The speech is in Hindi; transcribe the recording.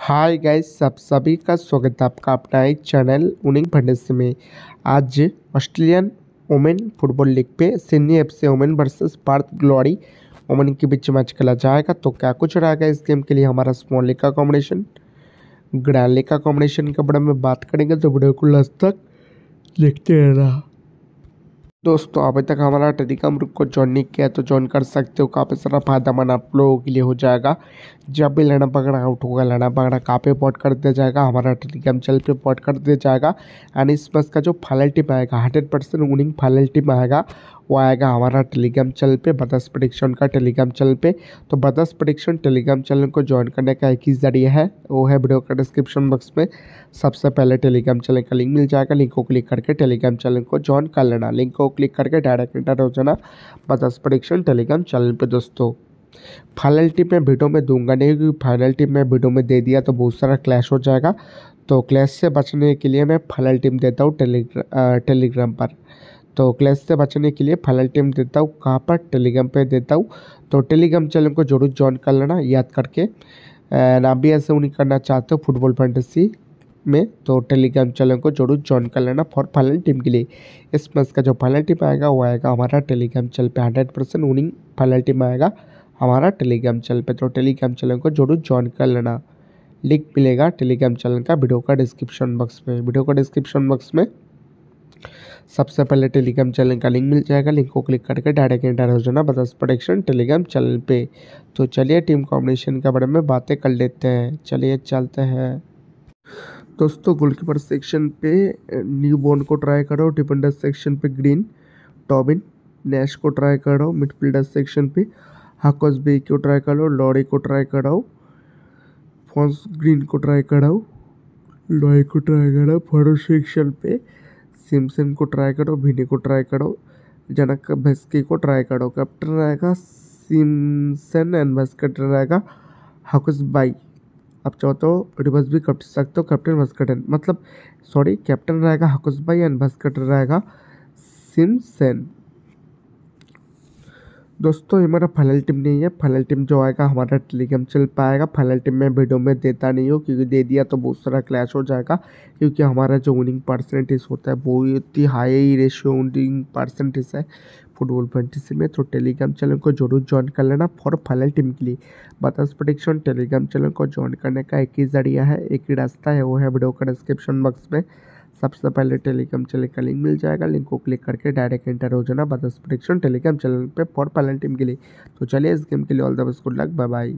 हाय गाइस, सब सभी का स्वागत है आपका अपना एक चैनल उनिंग फंडेस में। आज ऑस्ट्रेलियन वुमेन फुटबॉल लीग पे Sydney F C women versus Perth Glory women के बीच मैच खेला जाएगा। तो क्या कुछ रहेगा इस गेम के लिए? हमारा स्मॉल लीग का कॉम्बिनेशन, ग्रैंड लीग का कॉम्बिनेशन के बारे में बात करेंगे। तो वीडियो को लास्ट तक देखते रहना। दोस्तों, अभी तक हमारा टेलीग्राम ग्रुप को ज्वाइन नहीं किया तो ज्वाइन कर सकते हो। काफ़ी सारा फ़ायदा मन आप लोगों के लिए हो जाएगा। जब भी लड़ा पकड़ा आउट होगा लड़ा पकड़ा कहाँ पे पॉट कर दिया जाएगा, हमारा टेलीग्राम चैनल पे पॉट कर दिया जाएगा। एंड इस बस का जो फाइनल टीम आएगा hundred percent winning final team आएगा। वो आएगा हमारा टेलीग्राम चैनल पे बदस प्रडिक्शन का टेलीग्राम चैनल पे। तो बदस प्रडिक्शन टेलीग्राम चैनल को ज्वाइन करने का एक ही ज़रिया है, वो है वीडियो का डिस्क्रिप्शन बॉक्स में। सबसे पहले टेलीग्राम चैनल का लिंक मिल जाएगा, लिंक को क्लिक करके टेलीग्राम चैनल को ज्वाइन कर लेना। लिंक को क्लिक करके डायरेक्ट इंटर हो जाना बदस प्रडिक्शन टेलीग्राम चैनल पर दोस्तों। फाइनल टीम में वीडियो में दूँगा नहीं, क्योंकि फाइनल टीम में वीडियो में दे दिया तो बहुत सारा क्लैश हो जाएगा। तो क्लैश से बचने के लिए मैं फाइनल टीम देता हूँ टेलीग्रा टेलीग्राम पर। तो क्लैश से बचने के लिए फाइनल टीम देता हूँ। कहाँ पर? टेलीग्राम पे देता हूँ। तो टेलीग्राम चैनल को ज़रूर ज्वाइन कर लेना, याद करके। ना भी ऐसे उन्हीं करना चाहते हो फुटबॉल फैंटेसी में तो टेलीग्राम चैनल को ज़रूर ज्वाइन कर लेना फॉर फाइनल टीम के लिए। इस मैच का जो फाइनल टीम आएगा, वो आएगा हमारा टेलीग्राम चैनल पे। Hundred percent winning final team आएगा हमारा टेलीग्राम चैनल पे। तो टेलीग्राम चैनल को ज़रूर ज्वाइन कर लेना। लिंक मिलेगा टेलीग्राम चैनल का वीडियो का डिस्क्रिप्शन बॉक्स में। वीडियो का डिस्क्रिप्शन बॉक्स में सबसे पहले टेलीग्राम चैनल का लिंक मिल जाएगा। लिंक को क्लिक करके डायरेक्ट इंटर हो जाना। बदस प्रोडक्शन टेलीग्राम चैनल पे। तो चलिए टीम कॉम्बिनेशन के बारे में बातें कर लेते हैं। चलिए चलते हैं। दोस्तों गोलकीपर सेक्शन पे न्यू बॉर्न को ट्राई करो। डिफेंडर सेक्शन पे ग्रीन टॉबिन नैश को ट्राई करो। मिडफील्डर सेक्शन पे हाकोस बे को ट्राई करो। लॉरी को ट्राई कराओ फॉन्स ग्रीन को ट्राई कराओ लॉय को ट्राई कराओ फॉरवर्ड सेक्शन पे सिमसन को ट्राई करो, भिनी को ट्राई करो, जनक भस्की को ट्राई करो। कैप्टन रहेगा सिमसन एंड भस कैप्टन रहेगा हकुस बाई। आप चाहो तो रिवर्स भी कर सकते हो कैप्टन भस्कटन मतलब सॉरी कैप्टन रहेगा हकुस बाई एंड भस्कटन रहेगा सिमसन दोस्तों, ये मेरा फाइनल टीम नहीं है। फाइनल टीम जो आएगा, हमारा टेलीग्राम चल पाएगा। फाइनल टीम में वीडियो में देता नहीं हो, क्योंकि दे दिया तो बहुत सारा क्लैश हो जाएगा। क्योंकि हमारा जो विनिंग परसेंटेज होता है, वो इतनी हाई रेशियो विनिंग परसेंटेज है फुटबॉल फैंटेसी में। तो टेलीग्राम चैनल को ज़रूर ज्वाइन कर लेना फॉर फाइनल टीम के लिए। बतास प्रडिक्शन टेलीग्राम चैनल को ज्वाइन करने का एक ही ज़रिया है, एक ही रास्ता है, वो है वीडियो का डिस्क्रिप्शन बॉक्स में। सबसे पहले टेलीग्राम चैनल का लिंक मिल जाएगा। लिंक को क्लिक करके डायरेक्ट इंटर हो जाना। बदस प्रशिक्षण टेलीग्राम चैनल पे फॉर पैलेंट टीम के लिए। तो चलिए इस गेम के लिए all the best. Good luck. Bye bye